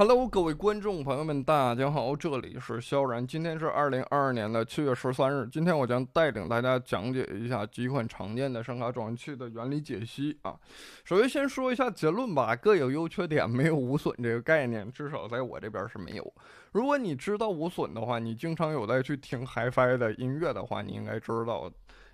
Hello，各位观众朋友们，大家好，这里是萧然。今天是二零二二年的七月十三日，今天我将带领大家讲解一下几款常见的声卡转换器的原理解析啊。首先先说一下结论吧，各有优缺点，没有无损这个概念，至少在我这边是没有。如果你知道无损的话，你经常有在去听 HiFi 的音乐的话，你应该知道。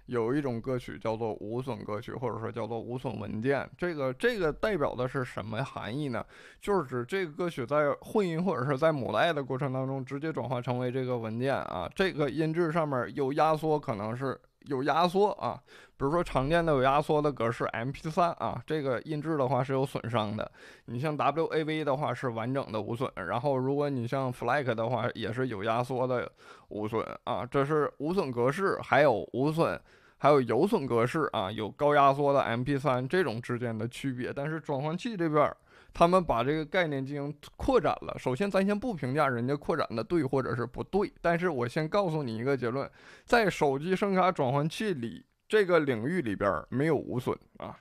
有一种歌曲叫做无损歌曲，或者说叫做无损文件。这个这个代表的是什么含义呢？就是指这个歌曲在混音或者是在母带的过程当中，直接转化成为这个文件啊。这个音质上面有压缩，可能是有压缩啊。比如说常见的有压缩的格式 MP3 啊，这个音质的话是有损伤的。你像 WAV 的话是完整的无损，然后如果你像 FLAC 的话也是有压缩的无损啊。这是无损格式，还有无损。还有有损格式啊，有高压缩的 MP3 这种之间的区别，但是转换器这边他们把这个概念进行扩展了。首先，咱先不评价人家扩展的对或者是不对，但是我先告诉你一个结论：在手机声卡转换器里这个领域里边没有无损啊。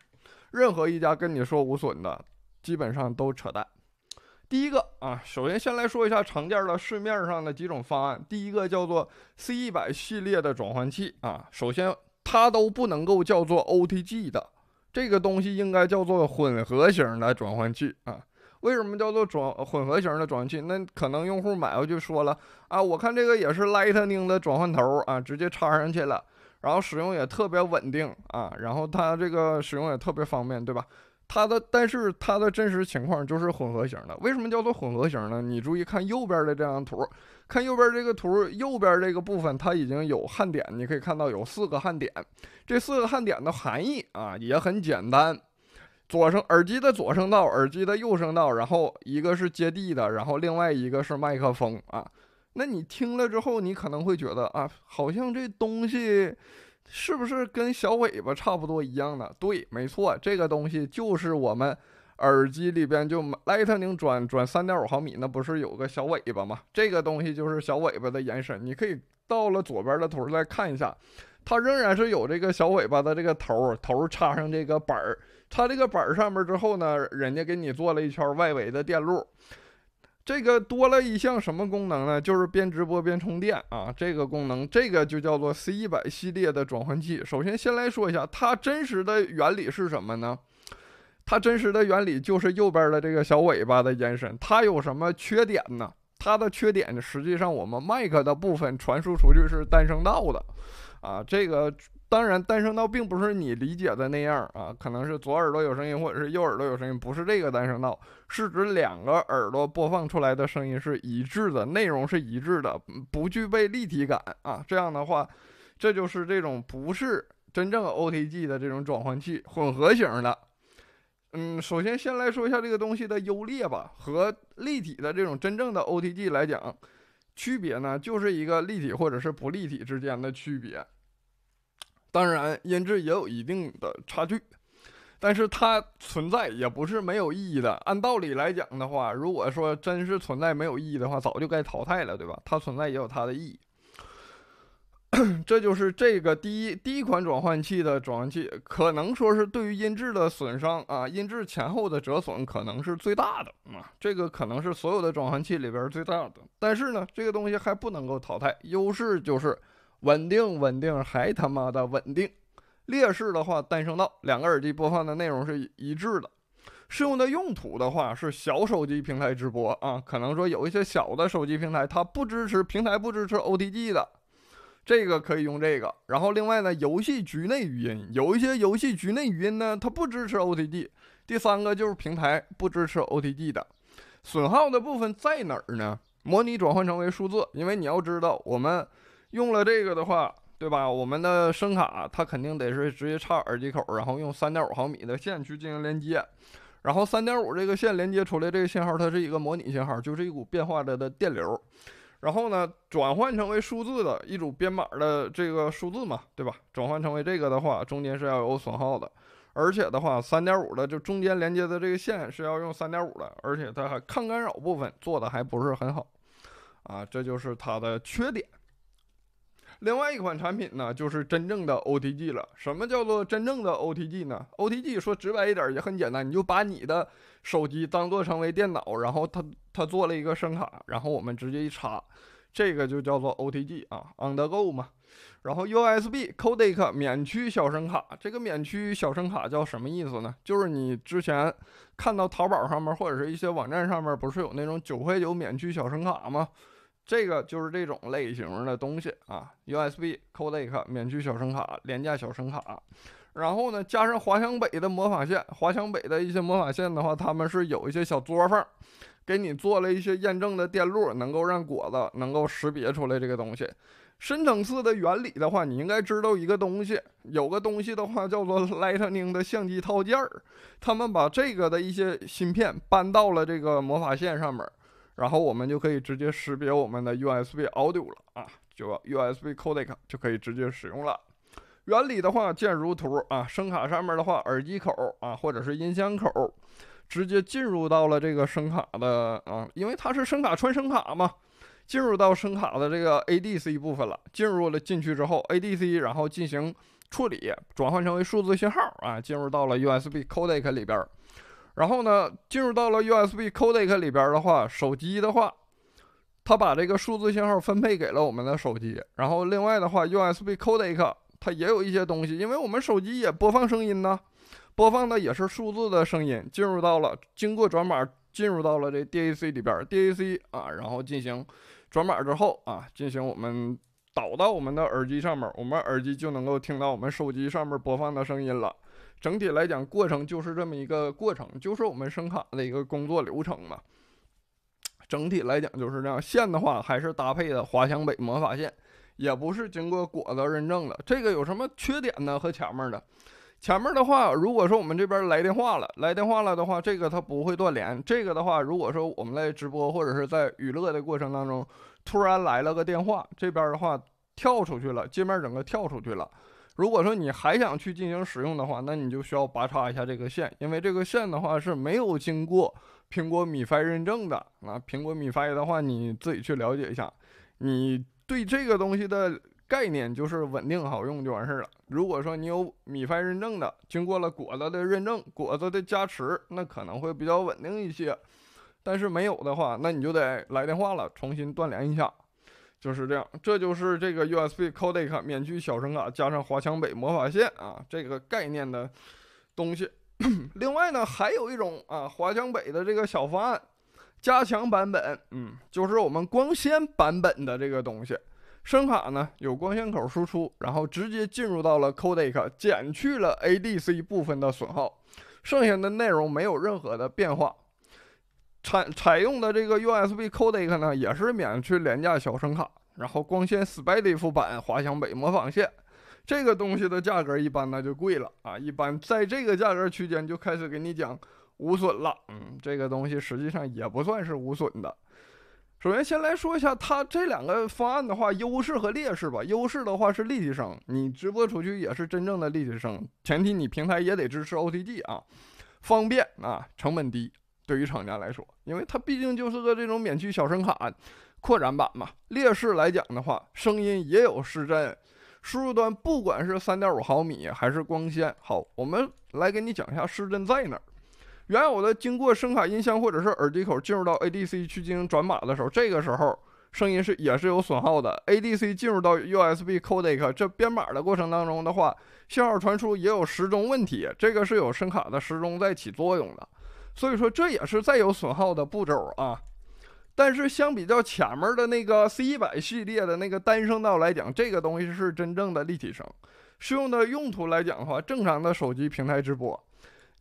任何一家跟你说无损的，基本上都扯淡。第一个啊，首先先来说一下常见的市面上的几种方案。第一个叫做 C100 系列的转换器啊，首先。它都不能够叫做 OTG 的，这个东西应该叫做混合型的转换器啊。为什么叫做转混合型的转换器？那可能用户买回去说了啊，我看这个也是 Lightning 的转换头啊，直接插上去了，然后使用也特别稳定啊，然后它这个使用也特别方便，对吧？它的，但是它的真实情况就是混合型的。为什么叫做混合型呢？你注意看右边的这张图，看右边这个图，右边这个部分它已经有焊点，你可以看到有四个焊点。这四个焊点的含义啊也很简单：左声耳机的左声道，耳机的右声道，然后一个是接地的，然后另外一个是麦克风啊。那你听了之后，你可能会觉得啊，好像这东西。是不是跟小尾巴差不多一样的？对，没错，这个东西就是我们耳机里边就 Lightning 转转三点五毫米，那不是有个小尾巴吗？这个东西就是小尾巴的延伸。你可以到了左边的图再看一下，它仍然是有这个小尾巴的这个头头插上这个板儿，插这个板儿上面之后呢，人家给你做了一圈外围的电路。这个多了一项什么功能呢？就是边直播边充电啊！这个功能，这个就叫做 C 一百系列的转换器。首先，先来说一下它真实的原理是什么呢？它真实的原理就是右边的这个小尾巴的延伸。它有什么缺点呢？它的缺点实际上我们麦克的部分传输出去是单声道的，啊，这个。当然，单声道并不是你理解的那样啊，可能是左耳朵有声音，或者是右耳朵有声音，不是这个单声道，是指两个耳朵播放出来的声音是一致的，内容是一致的，不具备立体感啊。这样的话，这就是这种不是真正 OTG 的这种转换器，混合型的。嗯，首先先来说一下这个东西的优劣吧，和立体的这种真正的 OTG 来讲，区别呢，就是一个立体或者是不立体之间的区别。当然，音质也有一定的差距，但是它存在也不是没有意义的。按道理来讲的话，如果说真是存在没有意义的话，早就该淘汰了，对吧？它存在也有它的意义。这就是这个第一第一款转换器的转换器，可能说是对于音质的损伤啊，音质前后的折损可能是最大的啊，这个可能是所有的转换器里边最大的。但是呢，这个东西还不能够淘汰，优势就是。稳定，稳定，还他妈的稳定。劣势的话，单声道，两个耳机播放的内容是一致的。适用的用途的话，是小手机平台直播啊，可能说有一些小的手机平台它不支持平台不支持 OTG 的，这个可以用这个。然后另外呢，游戏局内语音，有一些游戏局内语音呢，它不支持 OTG。第三个就是平台不支持 OTG 的。损耗的部分在哪儿呢？模拟转换成为数字，因为你要知道我们。用了这个的话，对吧？我们的声卡它肯定得是直接插耳机口，然后用三点五毫米的线去进行连接，然后三点五这个线连接出来这个信号，它是一个模拟信号，就是一股变化的的电流，然后呢转换成为数字的一组编码的这个数字嘛，对吧？转换成为这个的话，中间是要有损耗的，而且的话，三点五的就中间连接的这个线是要用三点五的，而且它还抗干扰部分做的还不是很好，啊，这就是它的缺点。另外一款产品呢，就是真正的 OTG 了。什么叫做真正的 OTG 呢？OTG 说直白一点也很简单，你就把你的手机当做成为电脑，然后它它做了一个声卡，然后我们直接一插，这个就叫做 OTG 啊，On the go 嘛。然后 USB codec 免区小声卡，这个免区小声卡叫什么意思呢？就是你之前看到淘宝上面或者是一些网站上面，不是有那种九块九免区小声卡吗？这个就是这种类型的东西啊，USB codec 免去小声卡，廉价小声卡。然后呢，加上华强北的魔法线，华强北的一些魔法线的话，他们是有一些小作坊，给你做了一些验证的电路，能够让果子能够识别出来这个东西。深层次的原理的话，你应该知道一个东西，有个东西的话叫做 Lightning 的相机套件儿，他们把这个的一些芯片搬到了这个魔法线上面。然后我们就可以直接识别我们的 USB Audio 了啊，就 USB Codec 就可以直接使用了。原理的话，见如图啊，声卡上面的话，耳机口啊，或者是音箱口，直接进入到了这个声卡的啊，因为它是声卡传声卡嘛，进入到声卡的这个 ADC 部分了。进入了进去之后，ADC 然后进行处理，转换成为数字信号啊，进入到了 USB Codec 里边。然后呢，进入到了 USB codec 里边的话，手机的话，它把这个数字信号分配给了我们的手机。然后另外的话，USB codec 它也有一些东西，因为我们手机也播放声音呢，播放的也是数字的声音，进入到了经过转码，进入到了这 DAC 里边，DAC 啊，然后进行转码之后啊，进行我们导到我们的耳机上面，我们耳机就能够听到我们手机上面播放的声音了。整体来讲，过程就是这么一个过程，就是我们声卡的一个工作流程嘛。整体来讲就是这样，线的话还是搭配的华强北魔法线，也不是经过果子认证的。这个有什么缺点呢？和前面的，前面的话，如果说我们这边来电话了，来电话了的话，这个它不会断连。这个的话，如果说我们在直播或者是在娱乐的过程当中，突然来了个电话，这边的话跳出去了，界面整个跳出去了。如果说你还想去进行使用的话，那你就需要拔插一下这个线，因为这个线的话是没有经过苹果米 i 认证的。那苹果米 i 的话，你自己去了解一下。你对这个东西的概念就是稳定好用就完事儿了。如果说你有米 i 认证的，经过了果子的认证、果子的加持，那可能会比较稳定一些。但是没有的话，那你就得来电话了，重新断连一下。就是这样，这就是这个 USB codec 免去小声卡加上华强北魔法线啊这个概念的东西。另外呢，还有一种啊华强北的这个小方案，加强版本，嗯，就是我们光纤版本的这个东西。声卡呢有光纤口输出，然后直接进入到了 codec，减去了 ADC 部分的损耗，剩下的内容没有任何的变化。采采用的这个 USB codec 呢，也是免去廉价小声卡，然后光纤 SPDIF 版华强北模仿线，这个东西的价格一般那就贵了啊，一般在这个价格区间就开始给你讲无损了，嗯，这个东西实际上也不算是无损的。首先先来说一下它这两个方案的话，优势和劣势吧。优势的话是立体声，你直播出去也是真正的立体声，前提你平台也得支持 OTG 啊，方便啊，成本低。对于厂家来说，因为它毕竟就是个这种免去小声卡扩展版嘛。劣势来讲的话，声音也有失真。输入端不管是三点五毫米还是光纤，好，我们来给你讲一下失真在哪儿。原有的经过声卡音箱或者是耳机口进入到 ADC 去进行转码的时候，这个时候声音是也是有损耗的。ADC 进入到 USB codec 这编码的过程当中的话，信号传输也有时钟问题，这个是有声卡的时钟在起作用的。所以说这也是再有损耗的步骤啊，但是相比较前面的那个 C 一百系列的那个单声道来讲，这个东西是真正的立体声。适用的用途来讲的话，正常的手机平台直播，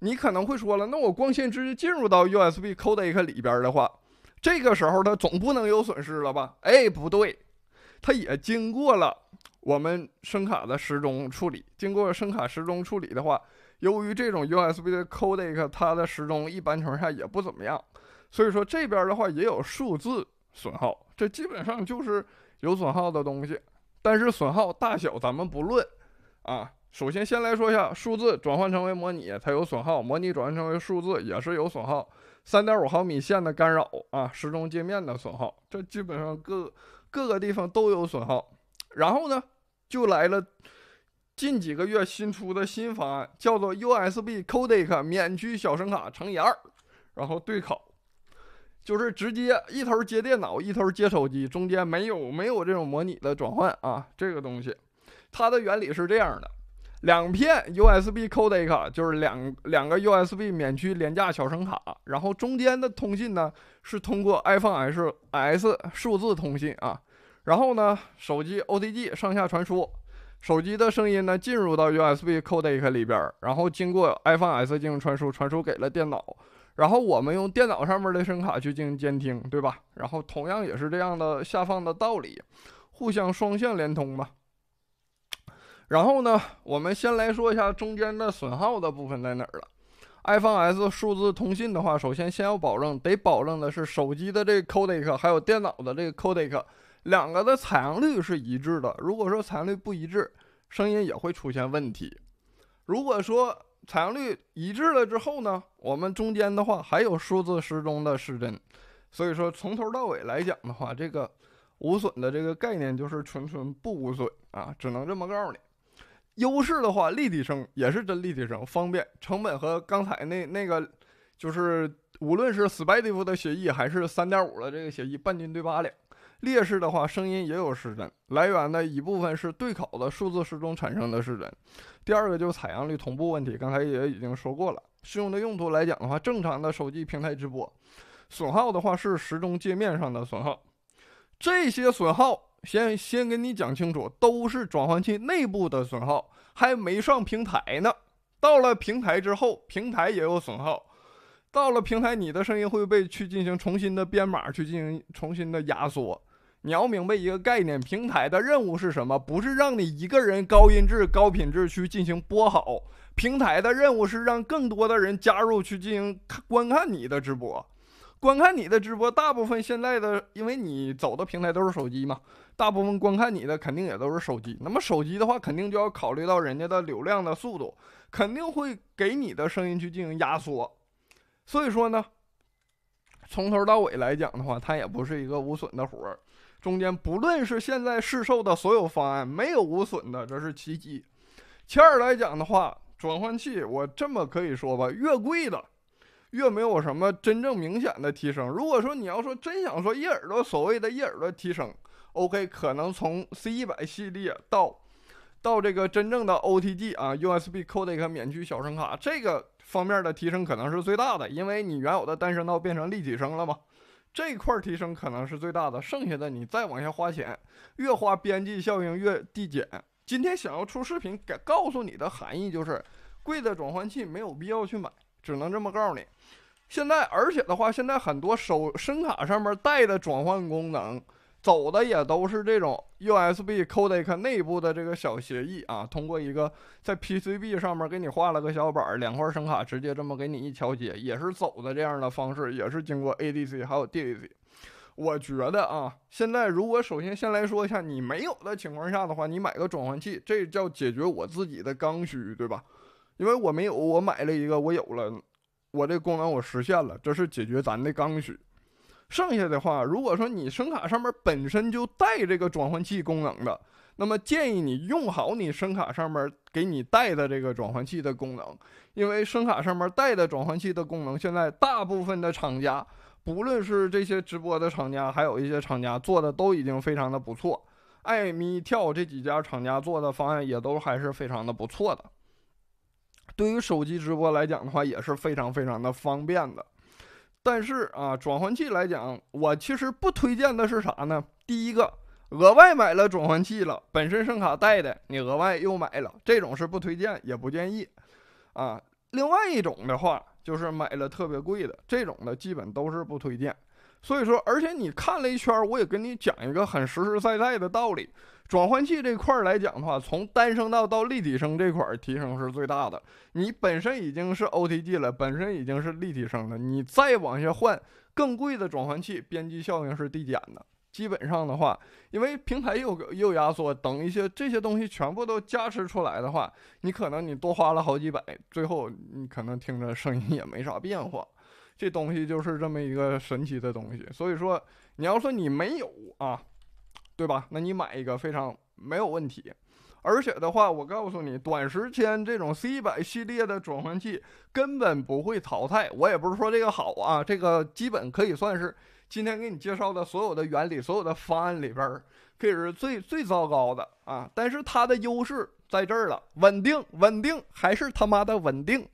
你可能会说了，那我光纤直接进入到 USB codec 里边的话，这个时候它总不能有损失了吧？哎，不对，它也经过了我们声卡的时钟处理，经过声卡时钟处理的话。由于这种 USB 的 codec，它的时钟一般情况下也不怎么样，所以说这边的话也有数字损耗，这基本上就是有损耗的东西。但是损耗大小咱们不论啊。首先先来说一下数字转换成为模拟，它有损耗；模拟转换成为数字也是有损耗。三点五毫米线的干扰啊，时钟界面的损耗，这基本上各各个地方都有损耗。然后呢，就来了近几个月新出的新方案，叫做 USB Codec 免区小声卡乘以二，然后对拷。就是直接一头接电脑，一头接手机，中间没有没有这种模拟的转换啊，这个东西，它的原理是这样的：两片 USB codec 就是两两个 USB 免区廉价小声卡，然后中间的通信呢是通过 iPhone S S 数字通信啊，然后呢手机 OTG 上下传输，手机的声音呢进入到 USB codec 里边，然后经过 iPhone S 进行传输，传输给了电脑。然后我们用电脑上面的声卡去进行监听，对吧？然后同样也是这样的下放的道理，互相双向连通嘛。然后呢，我们先来说一下中间的损耗的部分在哪儿了。iPhone S 数字通信的话，首先先要保证，得保证的是手机的这个 codec 还有电脑的这个 codec 两个的采样率是一致的。如果说采样率不一致，声音也会出现问题。如果说采样率一致了之后呢，我们中间的话还有数字时钟的失真，所以说从头到尾来讲的话，这个无损的这个概念就是纯纯不无损啊，只能这么告诉你。优势的话，立体声也是真立体声，方便，成本和刚才那那个就是无论是 s p i d i f 的协议还是三点五的这个协议，半斤对八两。劣势的话，声音也有失真，来源的一部分是对口的数字时钟产生的失真。第二个就是采样率同步问题，刚才也已经说过了。适用的用途来讲的话，正常的手机平台直播，损耗的话是时钟界面上的损耗。这些损耗先先给你讲清楚，都是转换器内部的损耗，还没上平台呢。到了平台之后，平台也有损耗。到了平台，你的声音会被去进行重新的编码，去进行重新的压缩。你要明白一个概念，平台的任务是什么？不是让你一个人高音质、高品质去进行播好，平台的任务是让更多的人加入去进行观看你的直播，观看你的直播。大部分现在的，因为你走的平台都是手机嘛，大部分观看你的肯定也都是手机。那么手机的话，肯定就要考虑到人家的流量的速度，肯定会给你的声音去进行压缩。所以说呢，从头到尾来讲的话，它也不是一个无损的活儿。中间不论是现在市售的所有方案，没有无损的，这是其一。其二来讲的话，转换器我这么可以说吧，越贵的越没有什么真正明显的提升。如果说你要说真想说一耳朵所谓的一耳朵提升，OK，可能从 C 一百系列到到这个真正的 OTG 啊，USB codec 免区小声卡这个方面的提升可能是最大的，因为你原有的单声道变成立体声了嘛。这块提升可能是最大的，剩下的你再往下花钱，越花边际效应越递减。今天想要出视频，给告诉你的含义就是，贵的转换器没有必要去买，只能这么告诉你。现在，而且的话，现在很多手声卡上面带的转换功能。走的也都是这种 USB codec 内部的这个小协议啊，通过一个在 PCB 上面给你画了个小板，两块声卡直接这么给你一桥接，也是走的这样的方式，也是经过 ADC 还有 DAC。我觉得啊，现在如果首先先来说一下，你没有的情况下的话，你买个转换器，这叫解决我自己的刚需，对吧？因为我没有，我买了一个，我有了，我这功能我实现了，这是解决咱的刚需。剩下的话，如果说你声卡上面本身就带这个转换器功能的，那么建议你用好你声卡上面给你带的这个转换器的功能，因为声卡上面带的转换器的功能，现在大部分的厂家，不论是这些直播的厂家，还有一些厂家做的都已经非常的不错，爱咪跳这几家厂家做的方案也都还是非常的不错的，对于手机直播来讲的话，也是非常非常的方便的。但是啊，转换器来讲，我其实不推荐的是啥呢？第一个，额外买了转换器了，本身声卡带的，你额外又买了，这种是不推荐，也不建议。啊，另外一种的话，就是买了特别贵的，这种的基本都是不推荐。所以说，而且你看了一圈，我也跟你讲一个很实实在在的道理。转换器这块来讲的话，从单声道到立体声这块提升是最大的。你本身已经是 OTG 了，本身已经是立体声了，你再往下换更贵的转换器，边际效应是递减的。基本上的话，因为平台又又压缩等一些这些东西全部都加持出来的话，你可能你多花了好几百，最后你可能听着声音也没啥变化。这东西就是这么一个神奇的东西。所以说，你要说你没有啊。对吧？那你买一个非常没有问题。而且的话，我告诉你，短时间这种 C 百系列的转换器根本不会淘汰。我也不是说这个好啊，这个基本可以算是今天给你介绍的所有的原理、所有的方案里边，可以是最最糟糕的啊。但是它的优势在这儿了，稳定，稳定，还是他妈的稳定。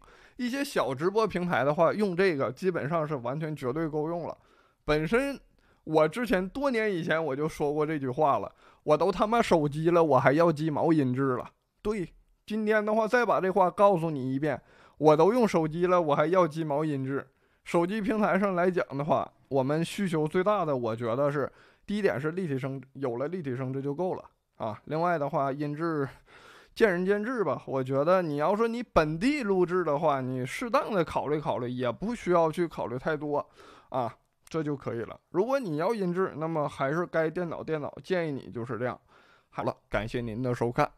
一些小直播平台的话，用这个基本上是完全绝对够用了。本身我之前多年以前我就说过这句话了。我都他妈手机了，我还要鸡毛音质了？对，今天的话再把这话告诉你一遍。我都用手机了，我还要鸡毛音质？手机平台上来讲的话，我们需求最大的，我觉得是第一点是立体声，有了立体声这就够了啊。另外的话，音质见仁见智吧。我觉得你要说你本地录制的话，你适当的考虑考虑，也不需要去考虑太多啊。这就可以了。如果你要音质，那么还是该电脑电脑。建议你就是这样。好了，感谢您的收看。